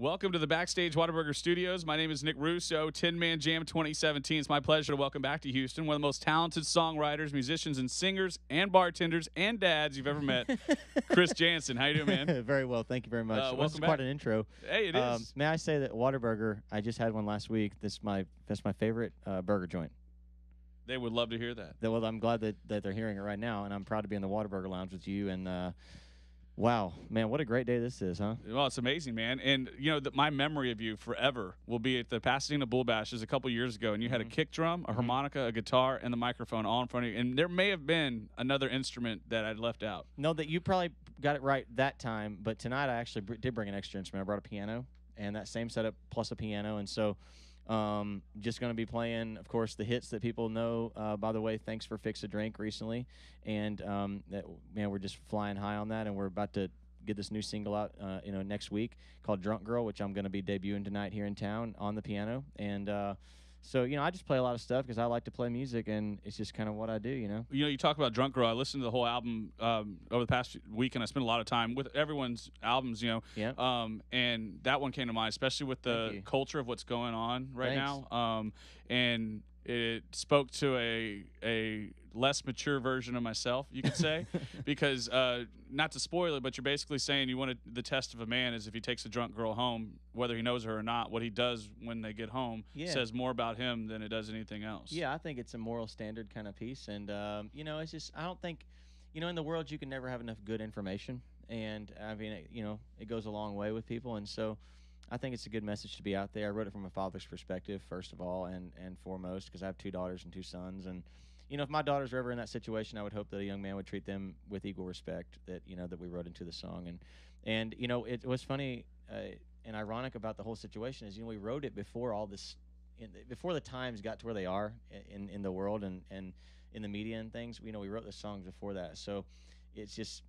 Welcome to the Backstage Whataburger Studios. My name is Nick Russo, Ten Man Jam 2017. It's my pleasure to welcome back to Houston one of the most talented songwriters, musicians, and singers, and bartenders and dads you've ever met, Chris Janson. How you doing, man? very well, thank you very much. Uh, well, this welcome is quite back. an intro. Hey, it Um, is. may I say that Whataburger? I just had one last week. This is my that's my favorite uh, burger joint. They would love to hear that. Well, I'm glad that, that they're hearing it right now, and I'm proud to be in the Whataburger Lounge with you. And uh, wow, man, what a great day this is, huh? Well, it's amazing, man. And you know, the, my memory of you forever will be at the Pasadena Bull Bashes a couple years ago, and you had a Mhm. kick drum, a harmonica, a guitar, and the microphone all in front of you. And there may have been another instrument that I'd left out. No, that you probably got it right that time, but tonight I actually br- did bring an extra instrument. I brought a piano and that same setup plus a piano, and so um, just going to be playing, of course, the hits that people know. Uh, by the way, thanks for Fix a Drink recently, and um, that man, we're just flying high on that, and we're about to get this new single out, uh, you know, next week called Drunk Girl, which I'm going to be debuting tonight here in town on the piano, and. Uh, so you know, I just play a lot of stuff because I like to play music, and it's just kind of what I do. You know. You know, you talk about Drunk Girl. I listened to the whole album um, over the past week, and I spent a lot of time with everyone's albums. You know, Yeah. um, and that one came to mind, especially with the culture of what's going on right Thanks. now. Um, and it spoke to a a less mature version of myself, you could say, because uh, not to spoil it, but you're basically saying you wanted the test of a man is if he takes a drunk girl home, whether he knows her or not, what he does when they get home Yeah. says more about him than it does anything else. Yeah, I think it's a moral standard kind of piece, and um, you know, it's just I don't think, you know, in the world you can never have enough good information, and I mean, it, you know, it goes a long way with people, and so I think it's a good message to be out there. I wrote it from a father's perspective, first of all, and and foremost, because I have two daughters and two sons, and you know, if my daughters were ever in that situation, I would hope that a young man would treat them with equal respect that you know that we wrote into the song, and and you know, it was funny uh, and ironic about the whole situation is you know we wrote it before all this before the times got to where they are in in the world and and in the media and things. You know, we wrote the songs before that, so it's just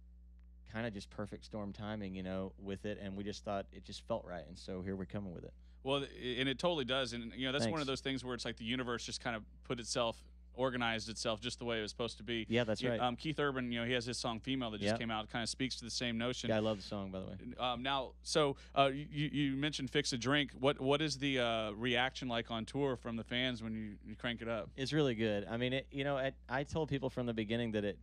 kind of just perfect storm timing, you know, with it. And we just thought it just felt right, and so here we're coming with it. Well, and it totally does, and you know that's one of those things where it's like the universe just kind of put itself, organized itself just the way it was supposed to be. Yeah, that's You- right. Um, Keith Urban, you know, he has his song "Female" that just Yep. came out. Kind of speaks to the same notion. yeah, I love the song, by the way. Um, now, so uh, you, you mentioned "Fix a Drink." What what is the uh, reaction like on tour from the fans when you, you crank it up? It's really good. I mean, it, you know, it, I told people from the beginning that it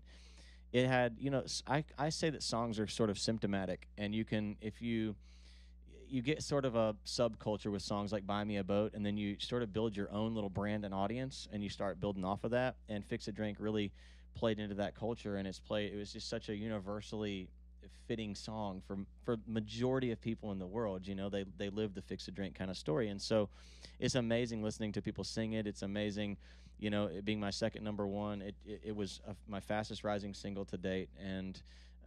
it had, you know, I, I say that songs are sort of symptomatic, and you can if you you get sort of a subculture with songs like "Buy Me a Boat," and then you sort of build your own little brand and audience, and you start building off of that. And "Fix a Drink" really played into that culture, and it's played. It was just such a universally fitting song for for majority of people in the world. You know, they they live the "Fix a Drink" kind of story, and so it's amazing listening to people sing it. It's amazing you know, it being my second number one, it it, it was uh my fastest rising single to date, and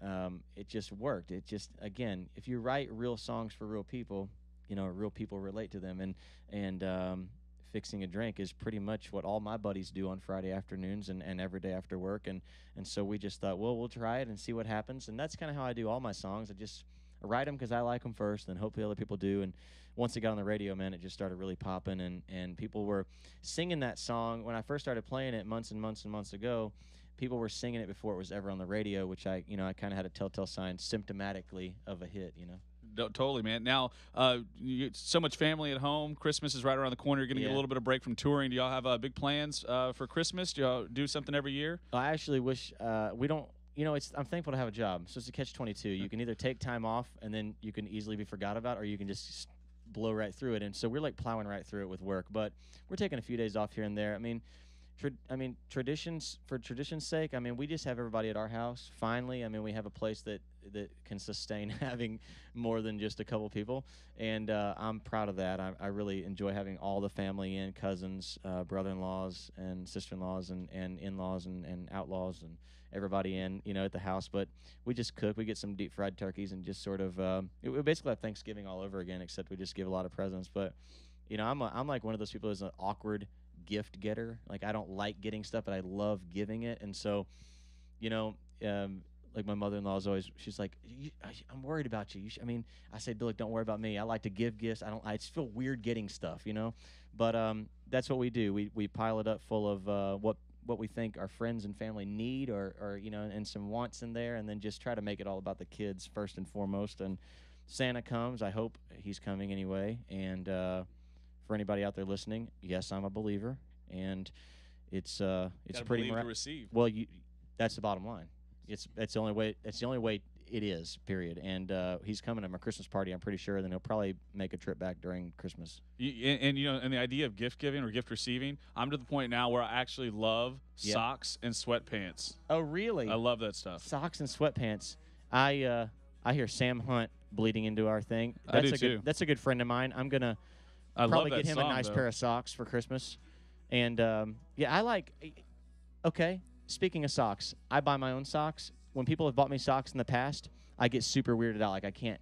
um, it just worked. It just again, if you write real songs for real people, you know, real people relate to them, and and um, fixing a drink is pretty much what all my buddies do on Friday afternoons and, and every day after work, and and so we just thought, well, we'll try it and see what happens, and that's kind of how I do all my songs. I just I write them because I like them first, and hopefully other people do, and once it got on the radio, man, it just started really popping, and and people were singing that song when I first started playing it months and months and months ago. People were singing it before it was ever on the radio, which I, you know, I kind of had a telltale sign symptomatically of a hit, you know. No, totally, man. Now, uh, you, so much family at home. Christmas is right around the corner. You're going to get a little bit of break from touring. Do y'all have uh, big plans uh, for Christmas? Do y'all do something every year? I actually wish uh, we don't. You know, it's I'm thankful to have a job. So it's a catch 22. You can either take time off and then you can easily be forgot about, or you can just blow right through it. And so we're like plowing right through it with work. But we're taking a few days off here and there. I mean, I mean traditions for tradition's sake. I mean, we just have everybody at our house. Finally, I mean, we have a place that that can sustain having more than just a couple people, and uh, I'm proud of that. I, I really enjoy having all the family in, cousins, uh, brother-in-laws, and sister-in-laws, and, and in-laws, and, and outlaws, and everybody in, you know, at the house. But we just cook. We get some deep fried turkeys and just sort of it, we basically have Thanksgiving all over again, except we just give a lot of presents. But you know, I'm a, I'm like one of those people who's an awkward gift getter. Like I don't like getting stuff, but I love giving it. And so, you know, um, like my mother-in-law is always she's like I, i'm worried about you, you i mean i said look don't worry about me i like to give gifts i don't i just feel weird getting stuff you know but um that's what we do we we pile it up full of uh what what we think our friends and family need or or you know and some wants in there and then just try to make it all about the kids first and foremost and Santa comes. I hope he's coming anyway. And uh, for anybody out there listening, yes, I'm a believer, and it's uh, it's pretty believe to receive. well. You that's the bottom line. It's that's the only way. That's the only way it is. Period. And uh, he's coming to my Christmas party. I'm pretty sure. Then he'll probably make a trip back during Christmas. You, and, and you know, and the idea of gift giving or gift receiving, I'm to the point now where I actually love Yep. socks and sweatpants. Oh, really? I love that stuff. socks and sweatpants. I uh, I hear Sam Hunt bleeding into our thing. I That's do a too. good that's a good friend of mine. I'm gonna I probably love get him song, a nice though. pair of socks for Christmas. And um, yeah, I like. Okay, speaking of socks, I buy my own socks. When people have bought me socks in the past, I get super weirded out. Like I can't.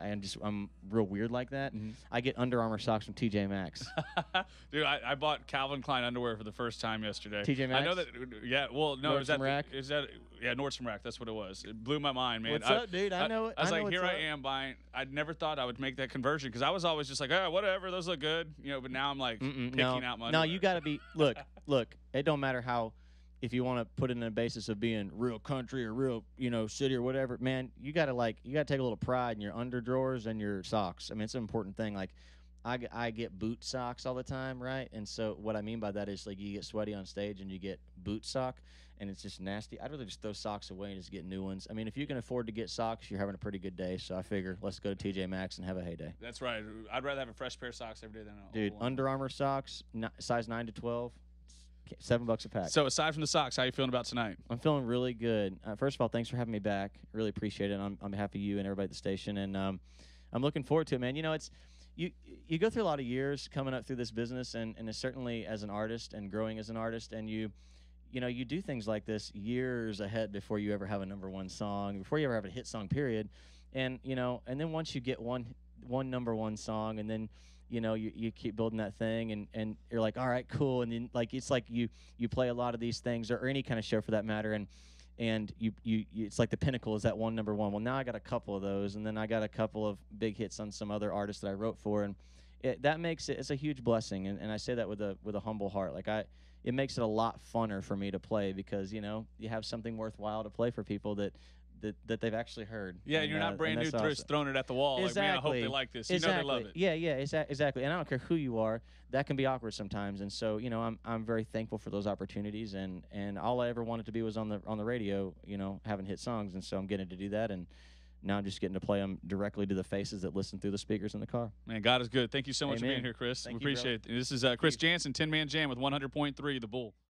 I am just I'm real weird like that. Mhm. I get Under Armour socks from TJ Maxx. Dude, I, I bought Calvin Klein underwear for the first time yesterday. TJ Maxx. I know that. Yeah. Well, no, is Nordstrom that Rack? Is that yeah Nordstrom Rack? That's what it was. It blew my mind, man. What's I, up, dude? I know. I was know like, here I am buying. I never thought I would make that conversion because I was always just like, oh, whatever, those look good, you know. But now I'm like Mm-mm, picking no, out my. no, you got to be. Look, look. It don't matter how. If you want to put it in a basis of being real country or real, you know, city or whatever, man, you got to like, you got to take a little pride in your under drawers and your socks. I mean, it's an important thing. Like, I, I get boot socks all the time, right? And so what I mean by that is like you get sweaty on stage and you get boot sock, and it's just nasty. I'd rather just throw socks away and just get new ones. I mean, if you can afford to get socks, you're having a pretty good day. So I figure let's go to TJ Maxx and have a heyday. That's right. I'd rather have a fresh pair of socks every day than a Dude, old one. Under Armour socks, size nine to twelve, seven bucks a pack. So aside from the socks, how you feeling about tonight? I'm feeling really good. Uh, first of all, thanks for having me back. Really appreciate it on, on behalf of you and everybody at the station. And um, I'm looking forward to it, man. You know, it's you you go through a lot of years coming up through this business, and and certainly as an artist and growing as an artist, and you. You know, you do things like this years ahead before you ever have a number one song, before you ever have a hit song, period. And you know, and then once you get one one number one song, and then you know you, you keep building that thing, and and you're like, all right, cool. And then like it's like you you play a lot of these things, or, or any kind of show for that matter, and and you, you you it's like the pinnacle is that one number one. Well, now I got a couple of those, and then I got a couple of big hits on some other artists that I wrote for, and it, that makes it it's a huge blessing, and, and I say that with a with a humble heart. Like I, it makes it a lot funner for me to play because you know you have something worthwhile to play for people that that, that they've actually heard. Yeah, and, you're uh, not and brand new, just awesome. throwing it at the wall. Like, man, I hope they Exactly. like this. You exactly. know they love it. Yeah, yeah, exa- exactly. And I don't care who you are, that can be awkward sometimes. And so, you know, I'm I'm very thankful for those opportunities. And and all I ever wanted to be was on the on the radio, you know, having hit songs. And so I'm getting to do that. And now I'm just getting to play them directly to the faces that listen through the speakers in the car. Man, God is good. Thank you so much for being here, Chris. Thank we you, brother. appreciate it. This is uh, Chris Janson, 10 Man Jam with 100.3 The Bull.